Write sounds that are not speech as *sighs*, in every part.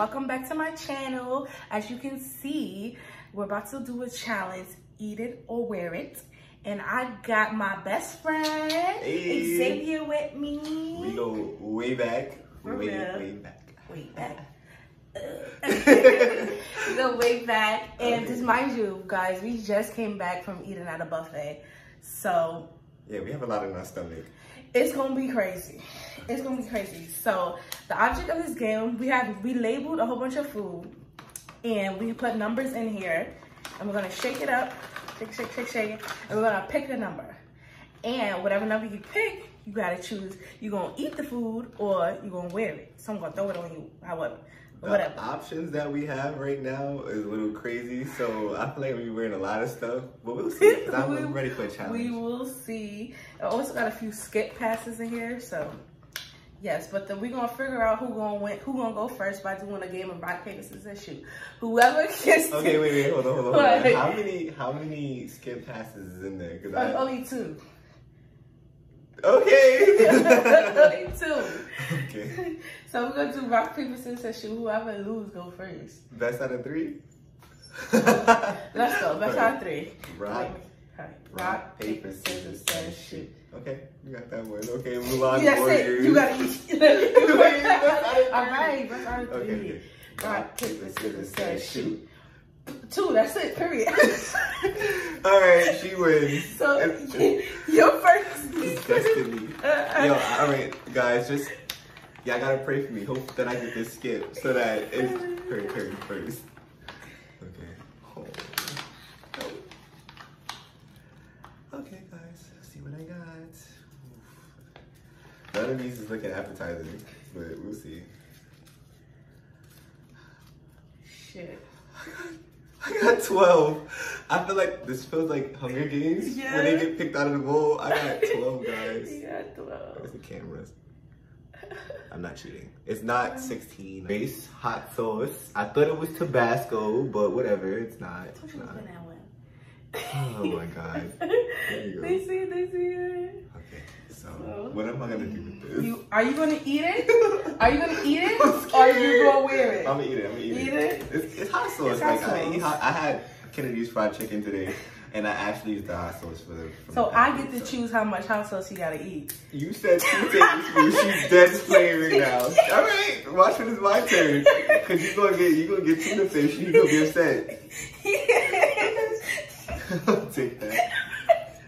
welcome back to my channel. As you can see, we're about to do a challenge, eat it or wear it. And I got my best friend, hey. Xavier with me. We go way back, For way, real. way back. Way back. *laughs* the way back. And Okay. just mind you, guys, we just came back from eating at a buffet. So Yeah, we have a lot in our stomach. it's gonna be crazy. It's gonna be crazy. So the object of this game, we have we labeled a whole bunch of food and we put numbers in here and we're gonna shake it up, shake, shake, shake, shake and we're gonna pick a number. And whatever number you pick, you gotta choose. You're gonna eat the food or you're gonna wear it. So I'm gonna throw it on you, however. The Whatever. options that we have right now is a little crazy, so I feel like we're wearing a lot of stuff, but we'll see. I'm *laughs* We- ready for a challenge. We will see. I also got a few skip passes in here, so yes. But then we're gonna figure out who gonna win, who gonna go first by doing a game of rock paper scissors shoot. Whoever *laughs* gets Okay, wait, wait, hold on, hold on, hold on. How many, how many skip passes is in there? 'Cause I- only two. okay. *laughs* only *laughs* two. okay. So we're gonna do rock paper scissors shoot. Whoever lose go first. Best out of three. Let's go. That's our three. Rock, Wait, alright. rock, paper, scissors, scissors, shoot. Okay, you got that one. Okay, move on. That's it. You gotta eat. *laughs* Wait, what's out of All right. That's our three. Okay, okay. Rock paper scissors scissors shoot. Two. That's it. Period. *laughs* All right, she wins. So *laughs* you're first. destiny. Uh, uh. Yo, all right, guys, just y'all gotta pray for me. Hope that I get this skip so that it's her turn first. Okay. Oh. Okay, guys, let's see what I got. Oof. None of these is looking appetizing, but we'll see. Shit. *laughs* I got 12. I feel like this feels like Hunger Games Yeah. when they get picked out of the bowl. I got *laughs* 12, guys. You got twelve. Where's the cameras? I'm not cheating. It's not *laughs* 16. Base hot sauce. I thought it was Tabasco, but whatever. It's not. It's not. looking at one? Oh my god. Go. They see, it, they see it. So So? what am I gonna do with this? You are you gonna eat it? *laughs* Are you gonna eat it? or are you gonna wear it? I'm gonna eat it. I'm gonna eat, Eat it. it? It's, it's hot sauce. It's hot like I sauce. eat hot. I had Kennedy's fried chicken today, and I actually used the hot sauce for the. from So the I get to so. choose how much hot sauce you gotta eat. You said two tablespoons. She's dead playing right now. *laughs* All right, watch when it's my turn. Cause you gonna get you gonna get tuna fish. You gonna be upset. *laughs* I'll take that.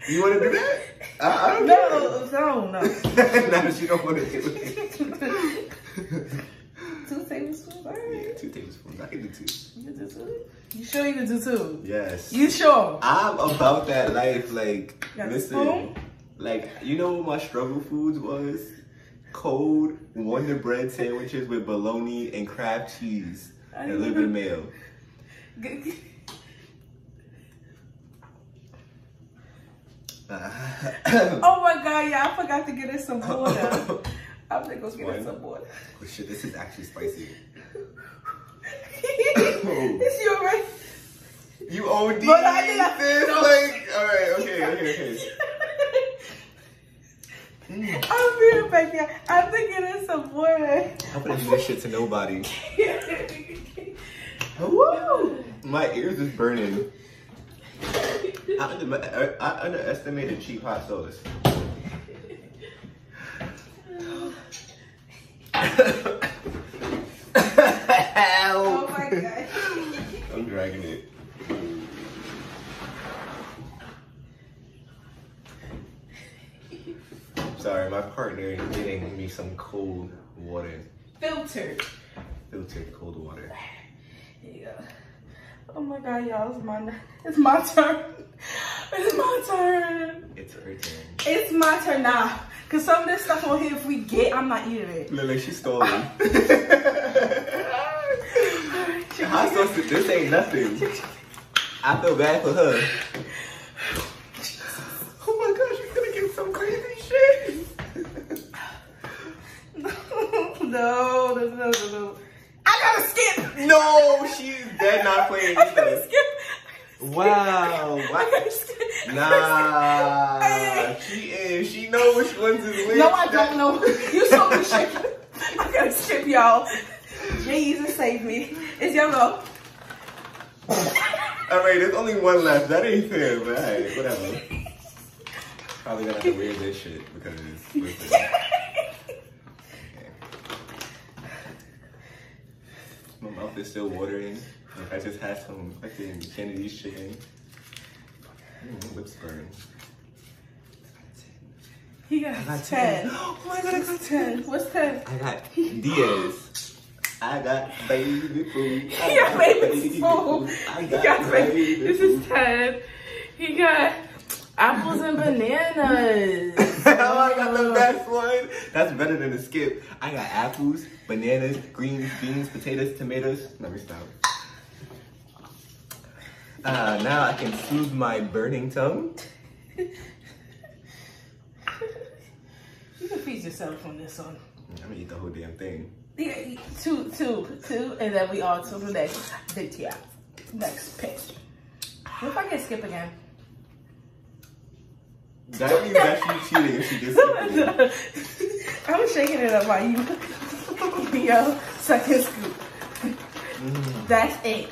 You wanna do that? I, I don't no, no, no. care. no, she don't wanna do it. *laughs* two tablespoons. All yeah, two tablespoons. I can do two. You can do two. You sure you can do two? Yes. You sure? I'm about that life. Like, listen. Like, you know what my struggle foods was? Cold Wonder Bread sandwiches with bologna and crab cheese and a little bit of mayo. *laughs* Uh, oh my god, yeah, I forgot to get us *coughs* oh. some water. I'm gonna go get us some water. Oh shit, this is actually spicy. *laughs* it's your right. You OD But I did not- this? no. Like, alright, okay, okay, okay. Hmm. *laughs* I'm being back there. I'm thinking of some water. I'm gonna do this shit to nobody. *laughs* Woo! My ears is burning. I, under- I underestimated cheap hot sauce. Oh my god. I'm dragging it. Sorry, my partner is getting me some cold water. Filtered. Filtered cold water. Here you go. Oh my god, y'all, it's my it's my turn. *laughs* It's my turn. It's her turn. It's my turn now. Cause some of this stuff on here, if we get, I'm not eating it. Look like she stole it. *laughs* Hot sauce, this ain't nothing. I feel bad for her. Oh my gosh, you're gonna get some crazy shit. *laughs* no, no, no, no, no. I gotta skip. No, she's dead not playing I gotta skip. Wow. I Wow. gotta skip. Nah, she is. She know which ones is which. No, I don't know. You saw me shaking. I gotta skip, y'all. Jesus save me. It's your go. Alright, there's only one left. That ain't fair, but alright, whatever. Probably gonna have to wear this shit because listen. *laughs* Okay. My mouth is still watering. Like I just had some fucking Kennedy's chicken. Lips burn. He got, I got 10. 10. *gasps* Oh my god, I got 10. What's 10? I *laughs* got Diaz. I got baby food. *laughs* I He got baby food. I He got, got baby. baby This is 10. He got apples and bananas. *laughs* oh, I got the best one. That's better than a skip. I got apples, bananas, greens, beans, potatoes, tomatoes. Let me stop. Uh, now I can soothe my burning tongue. You can feed yourself on this one. I'm gonna eat the whole damn thing. Yeah, two, two, two, and then we all to the next video. Next pitch. What if I get skip again? That means that she's cheating if she gets. *laughs* I'm shaking it up while you, *laughs* yo, second scoop. Mm, That's it.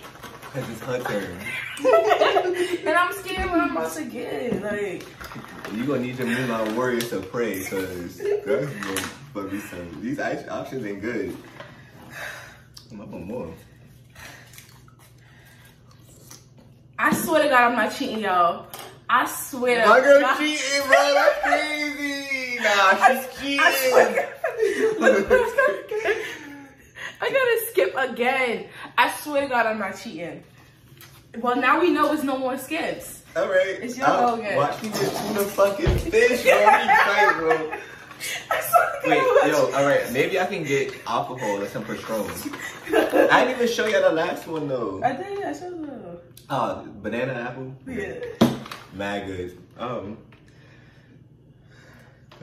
Cause it's her turn. And I'm scared what I'm about to get. Like, You gonna need your Moonlight Warriors to pray, cause that's gonna fuck me some. These options ain't good. I'm up on more. I swear to God, I'm not cheating, y'all. I swear. My girl God- cheating, bro. That's crazy. Nah, I, she's I swear cheating. God. *laughs* I gotta skip again. I swear to God, I'm not cheating. Well, now we know it's no more skips. All right. It's your I'll go again. Watch me get tuna fucking fish, bro. Be tight, bro. *laughs* I swear to Wait, yo, all right. Maybe I can get alcohol or some Patron. I didn't even show you the last one though. I think I should have. Oh, banana apple. Yeah. Mad good. Um.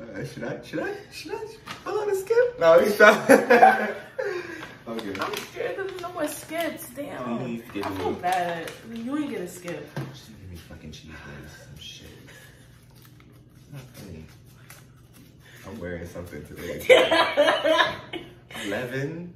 Uh, should I? Should I? Should I pull on a skip? No, he's not. *laughs* okay. I'm scared there's no more skips. Damn. Please give I feel me- bad. You ain't get a skip. Just give me fucking Cheez Whiz, some shit. Not funny. I'm wearing something today. *laughs* Eleven.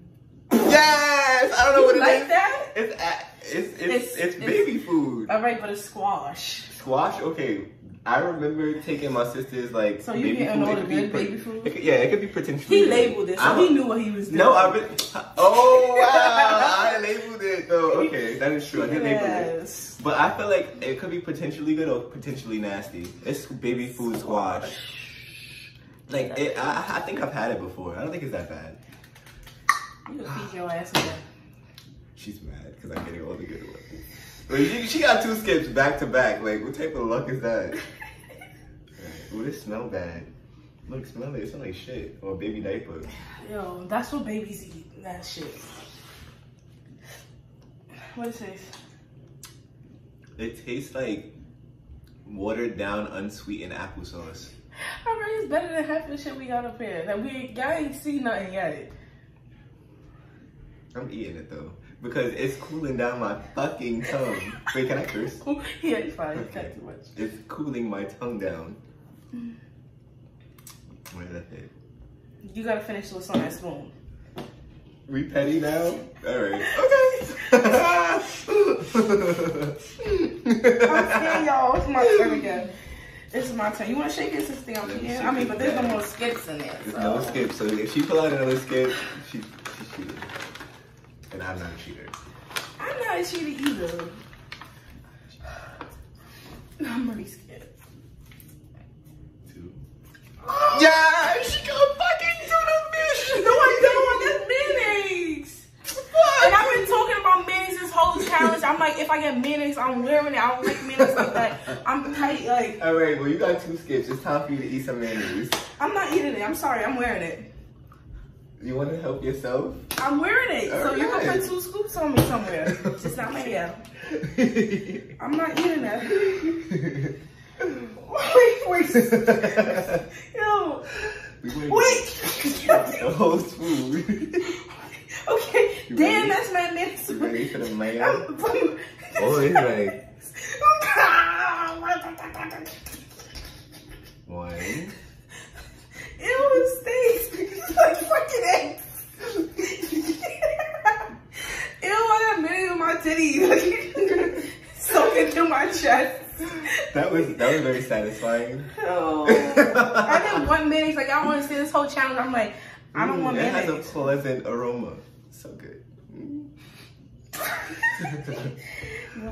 Yes, I don't know You what it is. like that? It's a- it's it's It's- it's, it's- baby food. All right, but a squash. Squash. Okay, I remember taking my sister's like So you baby getting food. all It the could be good baby food? It could, yeah, it could be potentially. He labeled it, so I'm- he knew what he was doing. No, I really. Oh wow! I *laughs* labeled it though. Okay, that is true. I did label it. Yes. But I feel like it could be potentially good or potentially nasty. It's baby food squash. Like it, I, I think I've had it before. I don't think it's that bad. You feed your ass. She's mad because I'm getting all the good ones. But she, she got two skips back to back. Like what type of luck is that? Alright, Ooh, this smell bad. Look, smell it. It smells like shit or baby diaper. Yo, that's what babies eat. That shit. What it says? It tastes like watered down, unsweetened applesauce. *laughs* All right, it's better than half the shit we got up here. That we y'all ain't see nothing yet. I'm eating it though because it's cooling down my fucking tongue. Wait, can I curse? *laughs* yeah, it's fine. It's not too much. It's cooling my tongue down. Where did that hit? You gotta finish what's on that spoon. We petty now? Alright. Okay. Okay, *laughs* y'all, it's my turn again. It's my turn. You wanna shake it thing I'm me I mean, but there's no more skips in there. There's So. no skip, so if she pull out another skip, she, she cheated. And I'm not a cheater. I'm not a cheater either. I'm really scared. Two. Oh, Yeah, she got fucking tuna fish. No, I don't. That's mayonnaise. And I've been talking about mayonnaise this whole challenge. I'm like, if I get mayonnaise, I'm wearing it. I don't like mayonnaise like that. I'm tight. Like, All right, well you got two skips. It's time for you to eat some mayonnaise. I'm not eating it. I'm sorry. I'm wearing it. You want to help yourself? I'm wearing it. So you can put two scoops on me somewhere. Just not my *laughs* hair. *laughs* I'm not eating that. *laughs* wait, wait. Yo. We Wait. the whole spoon. okay. You Damn, ready? that's my next one. ready for the mayo? Oh, it's like one. Ew, it stinks like fucking eggs. *laughs* Ew, I got minute in my titties. *laughs* Soaking through my chest. That was that was very satisfying. Oh. I did *laughs* one minute. Like I want to see this whole challenge. I'm like, I don't mm, want minutes. It has a pleasant aroma. So good.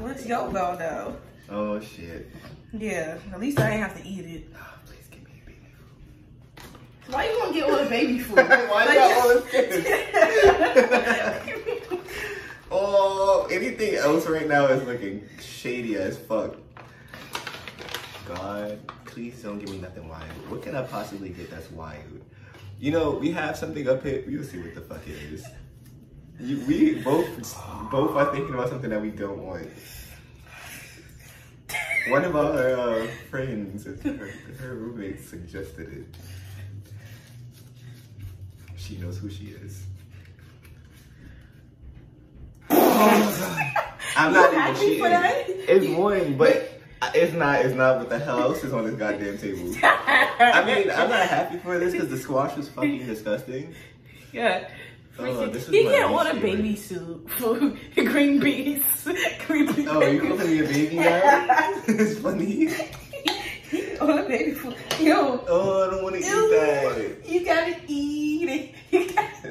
What's your though. Oh shit. Yeah, at least I didn't have to eat it. Oh, why you gonna get all the baby food? *laughs* Why Like- you got all the kids? *laughs* *laughs* Oh, anything else right now is looking shady as fuck. God, please don't give me nothing wild. What can I possibly get that's wild? You know, we have something up here. We'll see what the fuck it is. You, we both both are thinking about something that we don't want. One of our uh, friends, her, her roommate suggested it. She knows who she is. I'm not even happy cheating. for that? It's one, but it's not. It's not what the hell else is on this goddamn table. I mean, I'm not happy for this because the squash was fucking *laughs* disgusting. yeah. Oh, this is he can't least order favorite. baby soup for *laughs* green beans. *laughs* green beans. Oh, you calling me a baby now? it's funny. order baby food. Yo, Oh, I don't want to eat ew, that. you gotta eat it.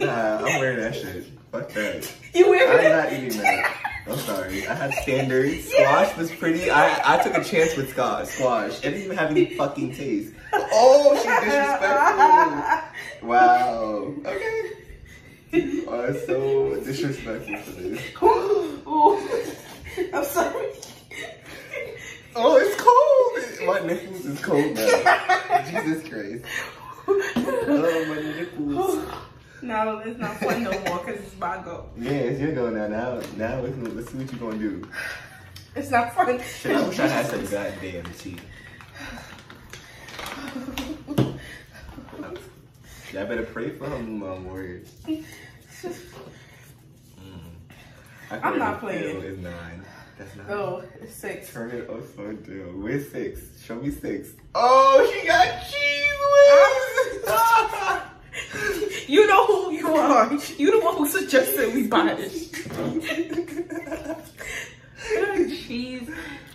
Nah, I'm wearing that shit. Fuck that. you wear I'm not eating that. I'm sorry. I have standards. *laughs* Squash was pretty. I, I took a chance with squash. Squash. It didn't even have any fucking taste. Oh, she *laughs* disrespectful. Wow. Okay. You are so disrespectful for this. Ooh. I'm sorry. Oh, it's cold. My nipples is cold now. *laughs* Jesus Christ. Oh, my nipples. No, it's not fun no more because it's my go. Yeah, it's your go now. Now, now let's, let's see what you're gonna do. It's not fun. Shit, I wish I had some goddamn tea. Y'all better pray for him, um, warriors. Mm. I I'm not playing. feel It's nine. That's nine. No, it's six. Turn it upside down. Where's six? Show me six. Oh, she got Cheez Whiz! *laughs* You know who you are. You the one who suggested we buy *laughs* this. Cheese,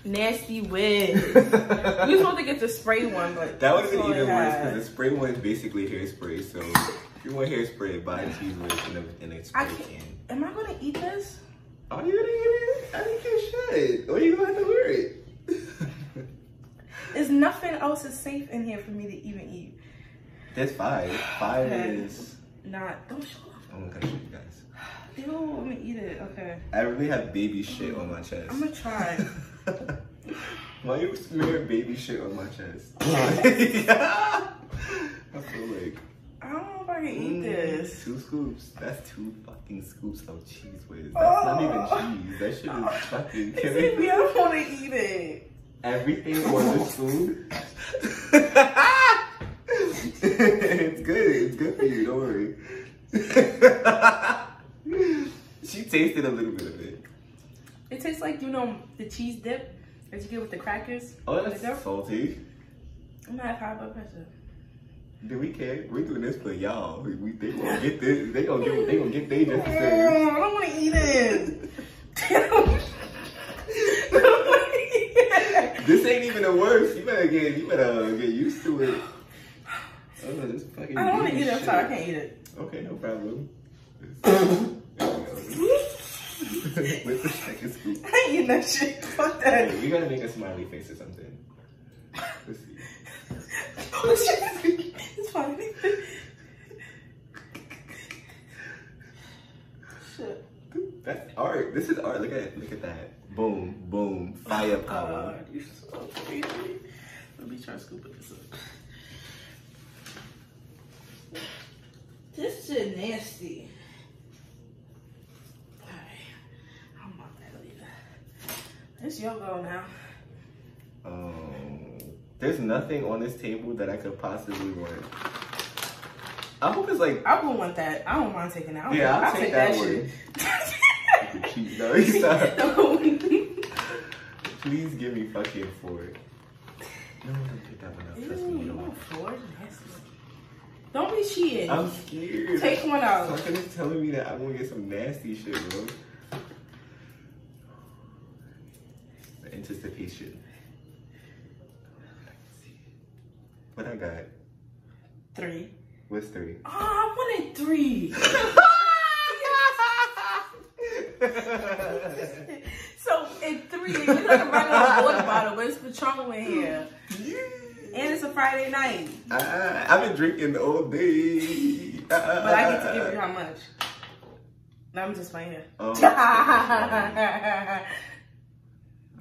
nasty whiz. We was supposed to get the spray one, but That would have been even worse because the spray one is basically hairspray. So if you want hairspray, buy Cheez Whiz in a, in a spray I can't- Am I gonna eat this? Are you gonna eat it? I didn't get shit. Or you gonna have to wear it? There's nothing else is safe in here for me to even eat. That's five. Five Okay. is. Not. Don't show off. I'm gonna show you guys. Ew, I'm gonna eat it. Okay. I really have baby shit on my chest. I'm gonna try. *laughs* Why you smear baby shit on my chest? *laughs* I feel like I don't know if I can eat mm, this. Two scoops. That's two fucking scoops of Cheez Whiz. That's not even cheese. That shit is *laughs* fucking It's killing me. I don't want to eat it. everything on this food. it's good. It's good for you. Don't worry. *laughs* she tasted a little bit of it. It tastes like you know the cheese dip that you get with the crackers. Oh, that's salty. I'm not high blood pressure. Do we care? We're doing this for y'all. We, they gonna get this. They gonna get. They gonna get they just *laughs* the I don't want to. *laughs* I don't wanna eat it. This ain't even the worst. You better get. You better get used to it. Oh, fucking. I don't want to eat it. I'm sorry, I can't eat it. Okay, no problem. With the second scoop. I ain't eating that shit. Fuck Hey, that. we gotta make a smiley face or something. Let's see. *laughs* Oh, shit. It's fine. Shit. That's art. This is art. Look at look at that. Boom, boom, firepower. Oh God, you're so crazy. Let me try scooping this up. This shit nasty. Alright. I'm about that later. It's your go now. Um, there's nothing on this table that I could possibly want. I hope it's like I would want that. I don't mind taking that. Yeah. I'll take that shit. *laughs* you can. No. *laughs* Please give me fucking four. No, don't pick that one up. Trust me, Ew, you you don't. four? Nasty. Don't be cheating. I'm scared. Take one out. Something is telling me that I'm gonna get some nasty shit, bro. The anticipation. What I got? Three. What's three? Oh, I wanted three. *laughs* so in three, it's like a regular water bottle, but it's Patron in here. And it's a Friday night. Uh, I've been drinking all day. Uh, But I get to give you how much. No, I'm just playing here. Oh, *laughs*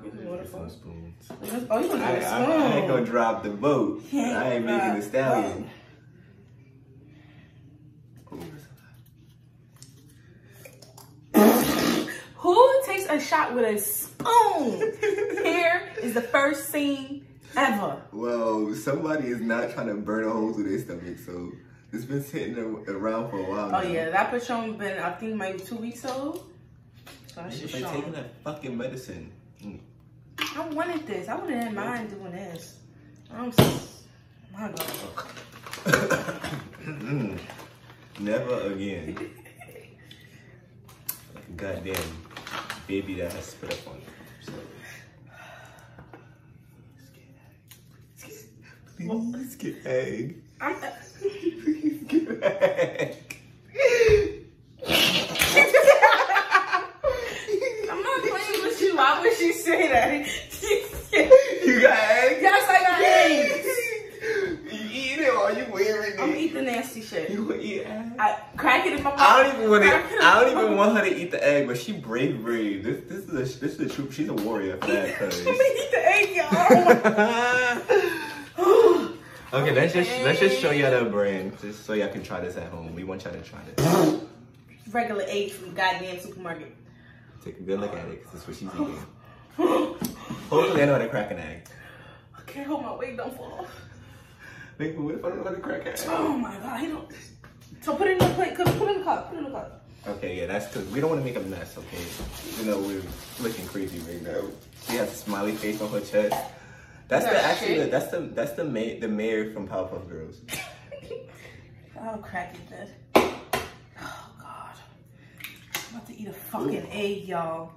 You can order some for- spoons. oh, you gonna I, do a I, I ain't gonna spoon. drop the boat. I ain't making the stallion. Who takes a shot with a spoon? *laughs* Here is the first scene ever. Well, somebody is not trying to burn a hole through their stomach, so it's been sitting around for a while. Oh now. yeah, that Patron been I think maybe two weeks old. So It's shit like taking that fucking medicine. Mm. I wanted this. I wouldn't have mind doing this. I'm s- my God. Mm. *coughs* Never again. *laughs* Goddamn baby that has spit up on you. So. Please get egg. I'm, Please get egg. I'm not playing with you. Why would she say that? You got egg? yes, I got eggs. You eat it or you wearing it? I'm eat the nasty shit. You would eat egg? I crack it in my mouth. I don't even want to. It I don't even want her to eat the egg, but she brave, brave. This, this is a, this is a troop. She's a warrior for that. *laughs* I'm gonna eat the egg, y'all. *laughs* let's just let's just show y'all the brand, just so y'all can try this at home. We want y'all to try this. Regular egg from goddamn supermarket. Take a good look at it, cause that's what she's eating. Hopefully, I know how to crack an egg. I can't hold my weight. Don't fall off. Wait, but what if I don't know how to crack an egg? Oh my god, he don't. So put it in the plate. Put it in the cup. Put it in the cup. Okay, yeah, that's because we don't want to make a mess. Okay, you know we're looking crazy right now. She has a smiley face on her chest. That's the actually the, that's the that's the ma- the mayor from Powerpuff Girls. I'll crack it then. Oh god. I'm about to eat a fucking egg, y'all.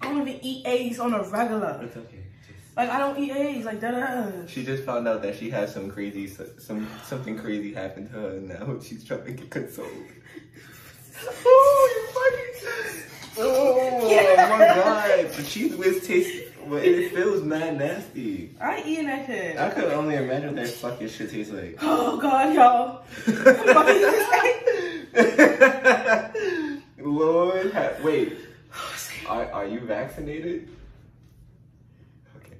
I don't even eat eggs on a regular. It's okay. Just, Like I don't eat eggs like that. she just found out that she has some crazy some something crazy happened to her, and now *laughs* she's trying to get consoled. *laughs* oh, you fucking! *laughs* Oh Yeah. my god, the Cheez Whiz tastes, but it feels mad nasty. I ain't eating that shit. I could only imagine what that fucking shit tastes like. *laughs* Oh god, y'all. I'm about to eat this egg. Lord, wait. Are are you vaccinated? Okay,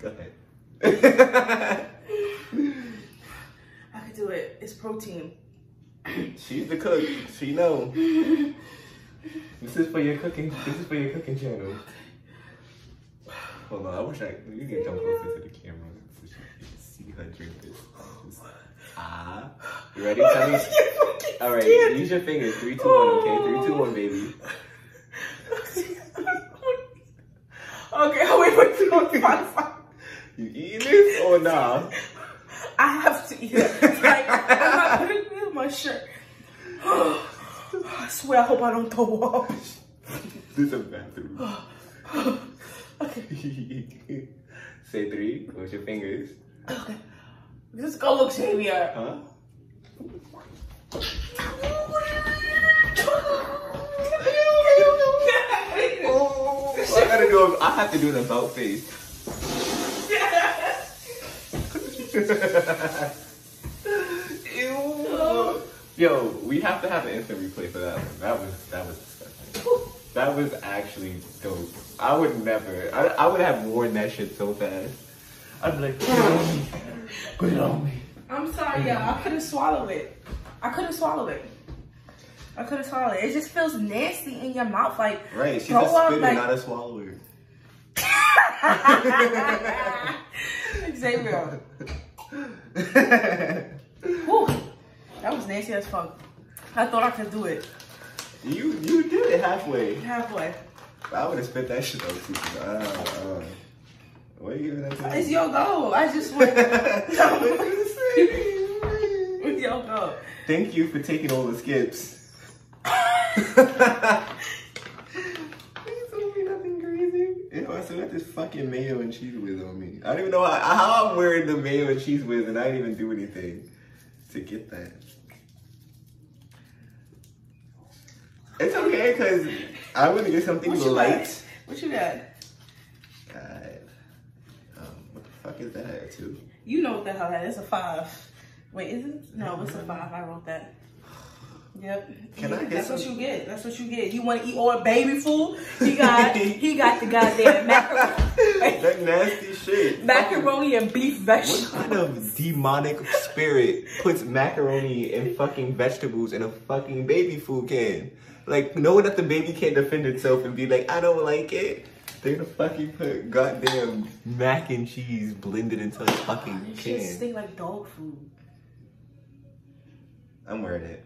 go ahead. *laughs* I could do it. It's protein. *clears throat* She's the cook. She know. *laughs* This is for your cooking. This is for your cooking channel. Hold on, I wish I you can come closer to the camera so she can see her drink this. Just- ah, you ready? Tell me. All right, use your fingers. Three, two, one. Okay, three, two, one, baby. *laughs* okay, wait, wait, wait, fine, fine. You eating this or nah? I have to eat it. Like, I'm not putting it in my shirt. *sighs* I swear, I hope I don't throw up. This is a bathroom. *sighs* *laughs* Okay, *laughs* Say three with your fingers. okay. Let's go look Xavier. Huh? Oh, *laughs* I gotta do. I have to do an about face. *laughs* Ew. Yo, we have to have an instant replay for that one. That was that was. That was actually dope. I would never. I, I would have worn that shit so fast. I'd be like, put it on me. Put it on me. I'm sorry, y'all. I couldn't swallow it. I couldn't swallow it. I couldn't swallow it. It just feels nasty in your mouth. Like, Right, she's a spitter, like- not a swallower. *laughs* Xavier. *laughs* Whew. That was nasty as fuck. I thought I could do it you you did it halfway. halfway. I would have spent that shit out too. Uh, uh, what are you giving that to? It's your goal. I just went. it's *laughs* It's your goal. Thank you for taking all the skips. *laughs* Please don't be nothing crazy. Ew, I still got this fucking mayo and Cheez Whiz on me. I don't even know how, how I'm wearing the mayo and Cheez Whiz and I didn't even do anything to get that. It's okay because I want to get something What light. got? What you got? God. Um, what the fuck is that? Two? You know what the hell that is. A five. Wait, is it? No, it's a five. I wrote that. Yep. Can I get That's what you get. That's what you get. You want to eat all baby food? He got he got the goddamn *laughs* macaroni, that nasty shit. macaroni and beef What vegetables. kind of demonic spirit puts macaroni and fucking vegetables in a fucking baby food can? Like, knowing that the baby can't defend itself and be like, I don't like it. They're gonna fucking put goddamn mac and cheese blended into a fucking This shit can. stink like dog food. I'm wearing it.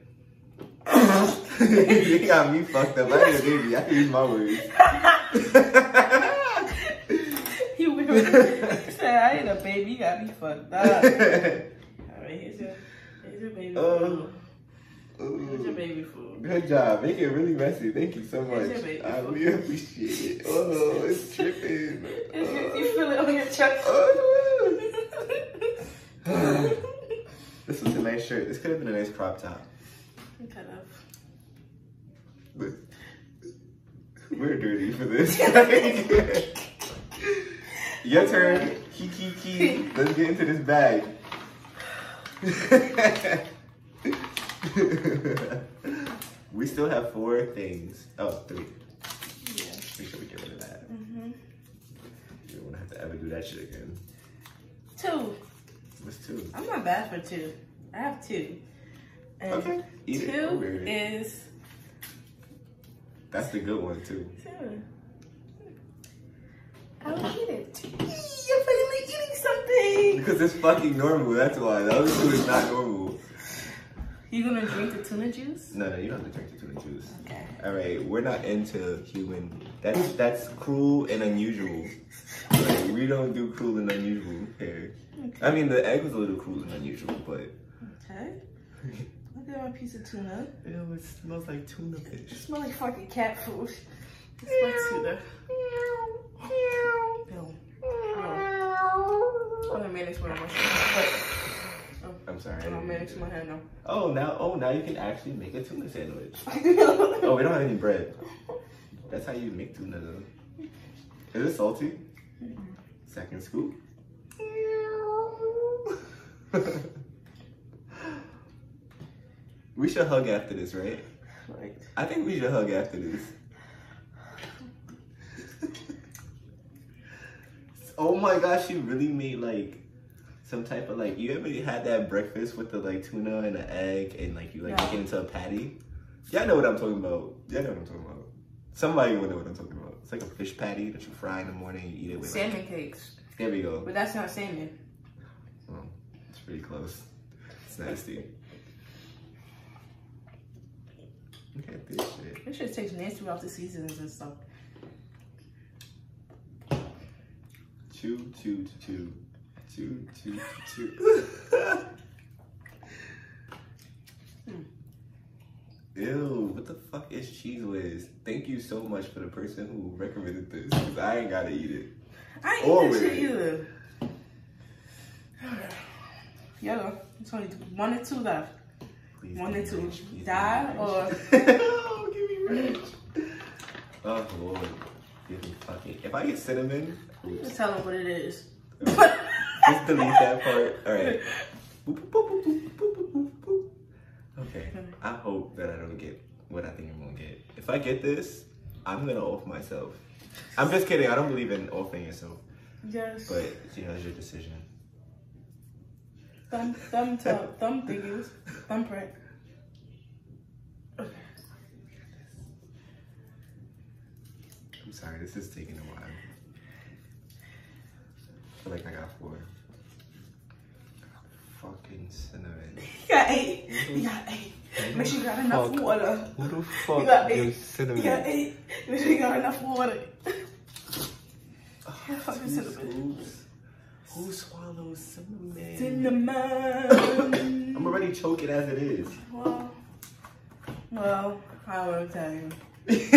*laughs* you got me fucked up. I ain't a baby. I can use my words. He weird. He said, I ain't a baby. You got me fucked up. *laughs* All right, here's your, here's your baby Oh. Food. Here's your baby food. Good job. Make it really messy. Thank you so much. I food. really appreciate it. *laughs* Oh, *laughs* it's tripping. you feel it on your chest. Oh. *laughs* this was a nice shirt. This could have been a nice crop top. kind of. But we're dirty for this. Your turn. Key, key, key. Let's get into this bag. *laughs* we still have four things. Oh, three. Yeah. Make sure we get rid of that. hmm We don't want to have to ever do that shit again. Two. What's two? I'm not bad for two. I have two. And Okay. Eat two wear it. is That's the good one too. two. I'll eat it. You're finally eating something. Because it's fucking normal. That's why. The other two is not normal. You gonna drink the tuna juice? No, no, you don't have to drink the tuna juice. Okay. All right, we're not into human. That's that's cruel and unusual. Like, we don't do cruel and unusual here. I mean, the egg was a little cruel and unusual, but Okay. Look at my piece of tuna. you know, it smells like tuna fish. It fish. smells like fucking cat food. It smells tuna. Ew. I'm gonna manage my mushroom. I'm sorry. I I'm gonna didn't manage mean my to. hand now. Oh, now, oh, now you can actually make a tuna sandwich. *laughs* Oh, we don't have any bread. That's how you make tuna, though. Is it salty? Second scoop. *laughs* we should hug after this, right? Right. I think we should hug after this. *laughs* oh my gosh, she really made like some type of like. You ever had that breakfast with the like tuna and the egg and like you like No. make it into a patty? Y'all know what I'm talking about. Y'all know what I'm talking about. Somebody will know what I'm talking about. It's like a fish patty that you fry in the morning and you eat it with. Like, Salmon cakes. there we go. But that's not salmon. Well, it's pretty close. It's nasty. Look at this shit. This shit takes nasty off the seasonings and stuff. Chew, chew, chew, chew, chew, chew. Ew, what the fuck is Cheez Whiz? Thank you so much for the person who recommended this, because I ain't gotta eat it. I ain't Or eat that shit it. either. *sighs* Yellow. It's only one or two left. Please One me two. Die or- *laughs* oh, give me rich. Oh, Lord. Give me fucking. If I get cinnamon, oops. Just tell them what it is. *laughs* Just delete that part. All right. Boop, boop, boop, boop, boop, boop, boop, boop. Okay. I hope that I don't get what I think I'm gonna get. If I get this, I'm gonna off myself. I'm just kidding. I don't believe in offing yourself, Yes. but you know, it's your decision. Thumb, thumb, thumb, thumb thingies. Thumbprint. Okay. I'm sorry. This is taking a while. I feel like I got four. Cinnamon. *laughs* You got eight. You got eight. Mm-hmm. Make sure you got enough Fuck. water. Who the *laughs* You fuck got is eight. You cinnamon? got eight. Make sure you got enough water. *laughs* Oh, fucking cinnamon. Who swallows cinnamon? Cinnamon. I'm already choking as it is. Well, well, I will tell you.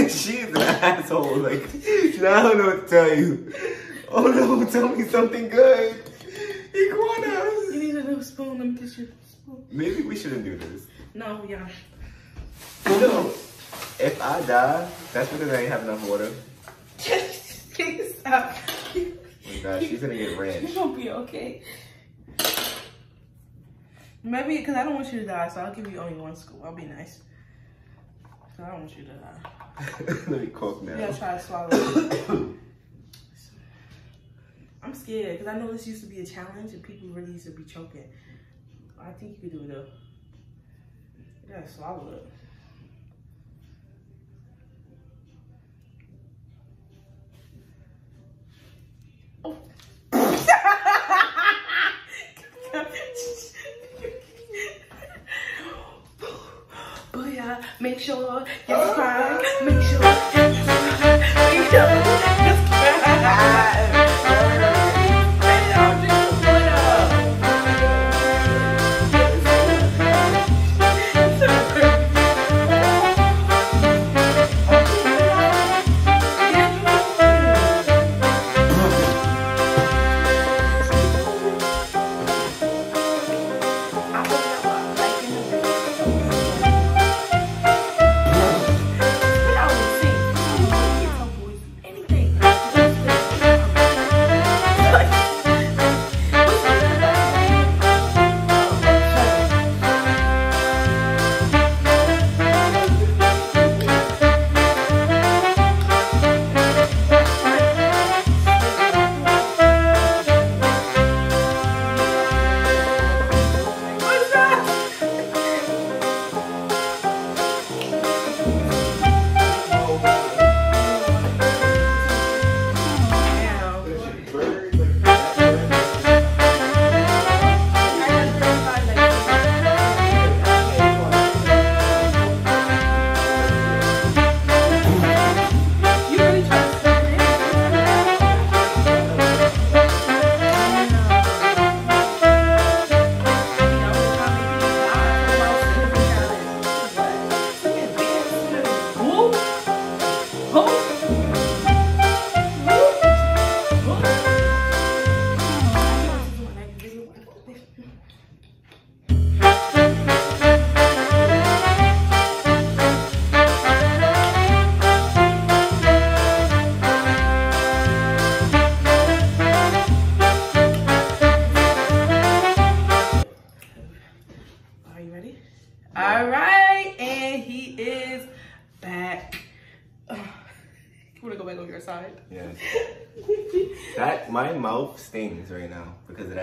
She's an asshole. Like, I don't know what to tell you. Oh no, tell me something good. Iguana. You need a new spoon. Let me get you a spoon. Maybe we shouldn't do this. No, yeah. No. If I die, that's because I ain't have enough water. *laughs* Please stop. Oh my gosh, she's gonna get You're ranch. gonna be okay. Maybe because I don't want you to die, so I'll give you only one scoop. I'll be nice. 'Cause I don't want you to die. *laughs* Let me cough now. You gotta try to swallow it. *coughs* I'm scared because I know this used to be a challenge and people really used to be choking. I think you could do it though. You gotta swallow it. *laughs* Yeah, make sure you subscribe.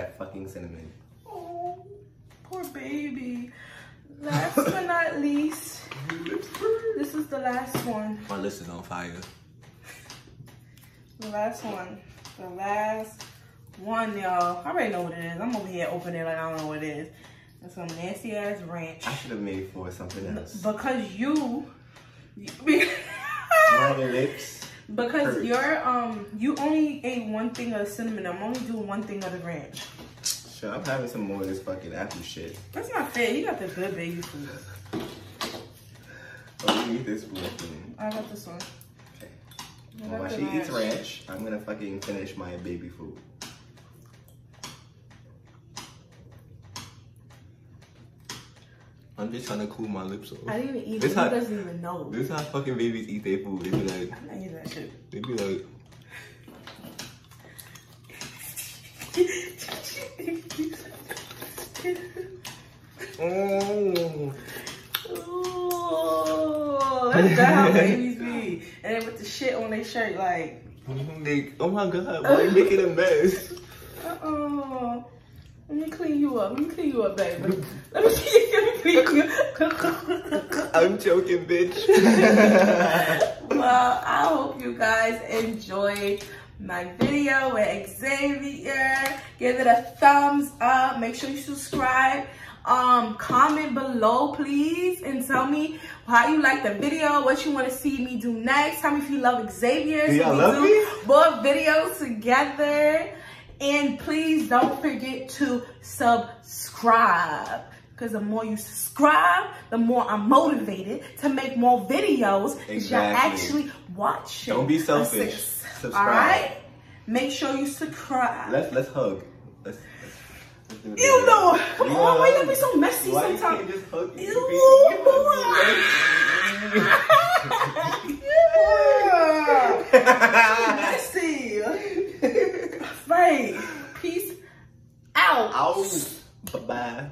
That fucking cinnamon. Oh, poor baby. Last but not least, this is the last one. My list is on fire. The last one. The last one, y'all. I already know what it is. I'm over here opening it like I don't know what it is. It's some nasty ass ranch. I should have made for something else. Because you, *laughs* My lips. Because Hurt. you're um you only ate one thing of cinnamon. I'm only doing one thing of the ranch. Sure, I'm having some more of this fucking apple shit. That's not fair. You got the good baby food. Let me eat this fucking- I got this one. Okay. I While she eats ranch. ranch, I'm gonna fucking finish my baby food. I'm just trying to cool my lips off. I didn't even eat This it. He how- doesn't even know. This is how fucking babies eat their food. They be like, I'm not eating that shit. they be like, oh. That's how *laughs* babies be. And then with the shit on their shirt, like, They, oh my god, why you making a mess? uh-uh. Let me clean you up. Let me clean you up, baby. Let me, let me clean you up. I'm joking, bitch. *laughs* well, I hope you guys enjoyed my video with Xavier. Give it a thumbs up. Make sure you subscribe. Um, comment below, please, and tell me how you like the video, what you want to see me do next. Tell me if you love Xavier. Do so we love do me? more videos together. And please don't forget to subscribe. Because the more you subscribe, the more I'm motivated to make more videos. Exactly. actually watching. Don't be selfish. Assist. Subscribe. All right? Make sure you subscribe. Let's let's hug. Let's. let's, let's do it you together. know, You oh, why you gotta be so messy Why you sometimes? can't just hug? Ew. *laughs* *laughs* out. Bye bye.